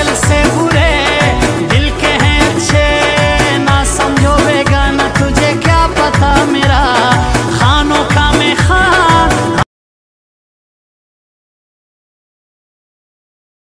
que la